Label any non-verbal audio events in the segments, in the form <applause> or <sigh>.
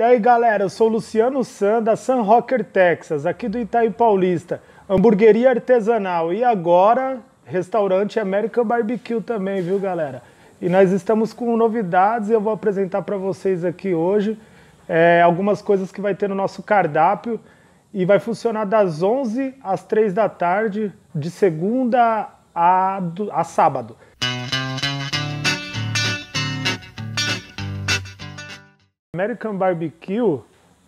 E aí galera, eu sou Luciano San da Sun Rocker Texas, aqui do Itaí Paulista, hamburgueria artesanal e agora restaurante American Barbecue também, viu galera? E nós estamos com novidades e eu vou apresentar para vocês aqui hoje é, algumas coisas que vai ter no nosso cardápio e vai funcionar das 11 às 3 da tarde, de segunda a, a sábado. American Barbecue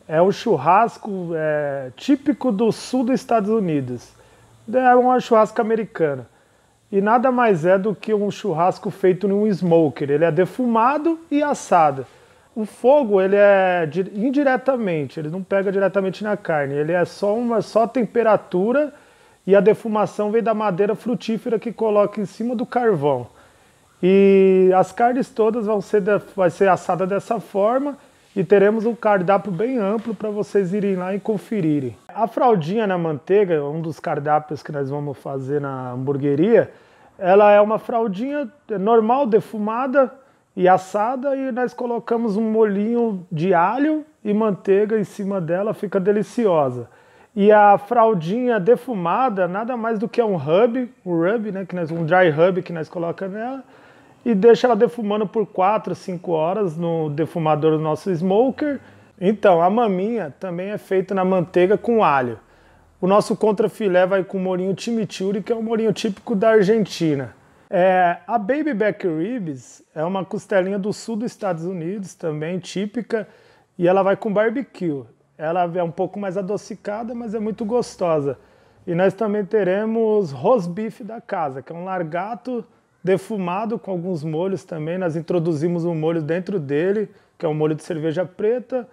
é um churrasco é, típico do sul dos Estados Unidos. É uma churrasco americana. E nada mais é do que um churrasco feito num smoker. Ele é defumado e assado. O fogo, ele é indiretamente, ele não pega diretamente na carne. Ele é só uma só temperatura e a defumação vem da madeira frutífera que coloca em cima do carvão. E as carnes todas vão ser, vai ser assada dessa forma e teremos um cardápio bem amplo para vocês irem lá e conferirem. A fraldinha na manteiga, um dos cardápios que nós vamos fazer na hamburgueria, ela é uma fraldinha normal, defumada e assada e nós colocamos um molhinho de alho e manteiga em cima dela, fica deliciosa. E a fraldinha defumada, nada mais do que um hub, um rub, né, que nós, um dry rub que nós colocamos nela, e deixa ela defumando por 4, 5 horas no defumador do nosso smoker. Então, a maminha também é feita na manteiga com alho. O nosso contrafilé vai com molinho chimichurri, que é um molinho típico da Argentina. É, a Baby Back Ribs é uma costelinha do sul dos Estados Unidos, também típica, e ela vai com barbecue. Ela é um pouco mais adocicada, mas é muito gostosa. E nós também teremos roast beef da casa, que é um largato defumado com alguns molhos também. Nós introduzimos um molho dentro dele, que é um molho de cerveja preta,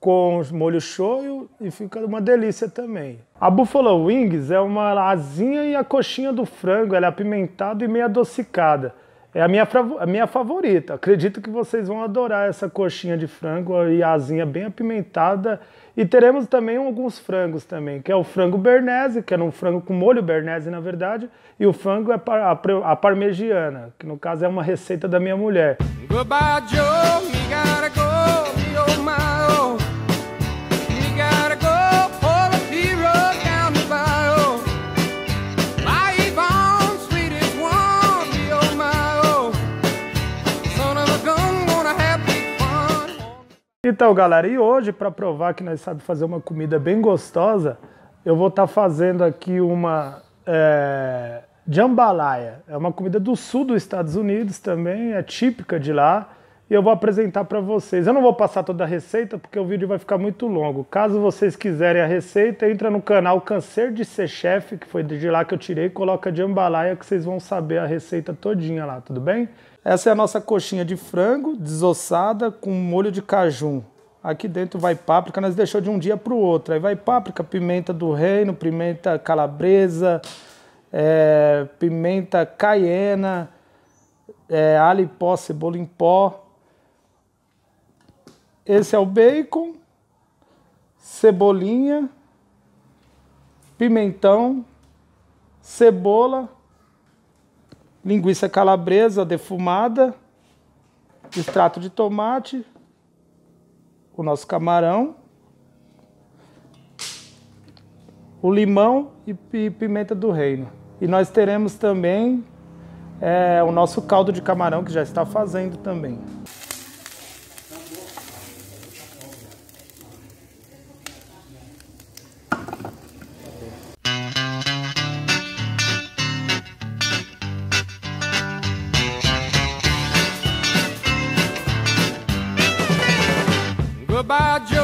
com molho shoyu e fica uma delícia também. A Buffalo Wings é uma asinha e a coxinha do frango, ela é apimentada e meio adocicada. É a minha, a minha favorita. Acredito que vocês vão adorar essa coxinha de frango e asinha bem apimentada. E teremos também alguns frangos também, que é o frango bernese, que é um frango com molho bernese, na verdade, e o frango é a parmegiana, que no caso é uma receita da minha mulher. Goodbye, Joe, Então, galera, e hoje, para provar que nós sabemos fazer uma comida bem gostosa, eu vou estar tá fazendo aqui uma é, jambalaya. É uma comida do sul dos Estados Unidos também, é típica de lá. E eu vou apresentar para vocês. Eu não vou passar toda a receita porque o vídeo vai ficar muito longo. Caso vocês quiserem a receita, entra no canal Câncer de Ser Chefe, que foi de lá que eu tirei, coloca jambalaya que vocês vão saber a receita todinha lá, tudo bem? Essa é a nossa coxinha de frango desossada com molho de cajun. Aqui dentro vai páprica, nós deixou de um dia para o outro. Aí vai páprica, pimenta do reino, pimenta calabresa, é, pimenta caiena, é, alho em pó, cebola em pó. Esse é o bacon, cebolinha, pimentão, cebola, linguiça calabresa defumada, extrato de tomate, o nosso camarão, o limão e pimenta do reino. E nós teremos também é, o nosso caldo de camarão que já está fazendo também. Goodbye, Joe.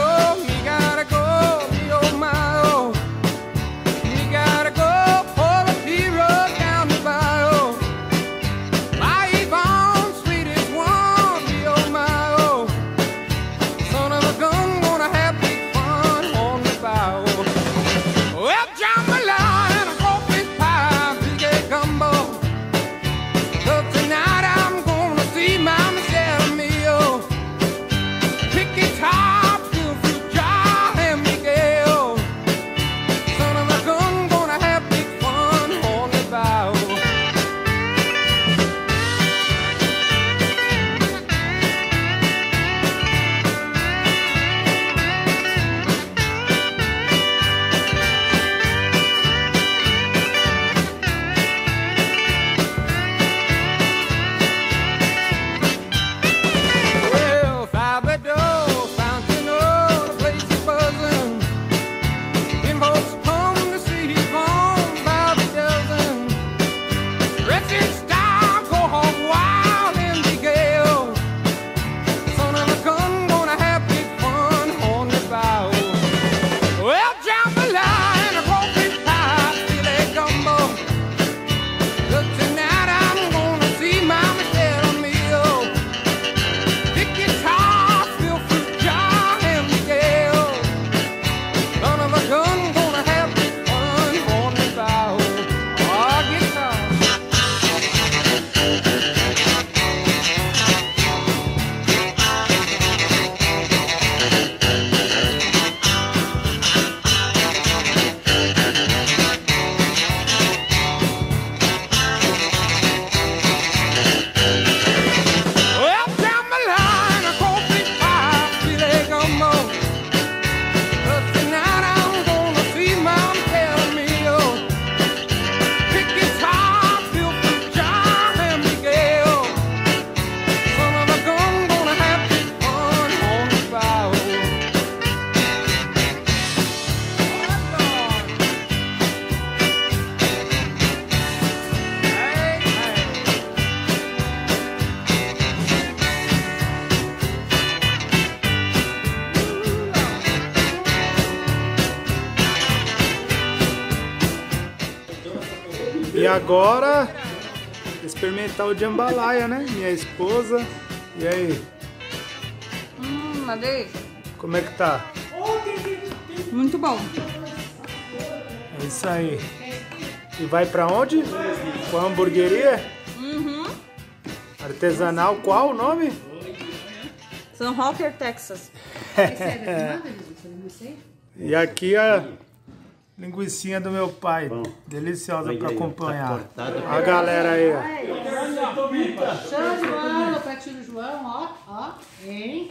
Agora, experimentar o jambalaya, né? Minha esposa. E aí? Hum, uma delícia. Como é que tá? Muito bom. É isso aí. E vai pra onde? Com a hamburgueria? Uhum. Artesanal, qual o nome? São Rocker, Texas. <laughs> E aqui a linguiçinha do meu pai. Deliciosa pra acompanhar. A galera aí, ó. Chama João, pratinho do João, ó, ó, hein?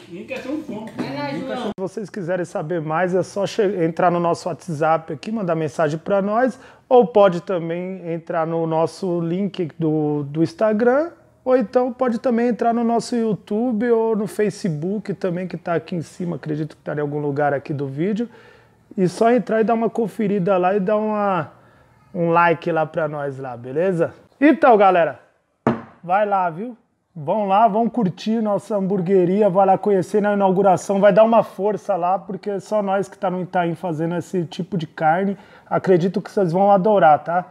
Vai lá, João. Se vocês quiserem saber mais, é só entrar no nosso WhatsApp aqui, mandar mensagem para nós, ou pode também entrar no nosso link do, do Instagram, ou então pode também entrar no nosso YouTube ou no Facebook também, que está aqui em cima, acredito que está em algum lugar aqui do vídeo. E só entrar e dar uma conferida lá e dar uma, um like lá para nós lá, beleza? Então, galera, Vai lá, viu? Vão lá, vão curtir nossa hamburgueria, vai lá conhecer na inauguração, vai dar uma força lá, porque é só nós que tá no Itaim fazendo esse tipo de carne. Acredito que vocês vão adorar, tá?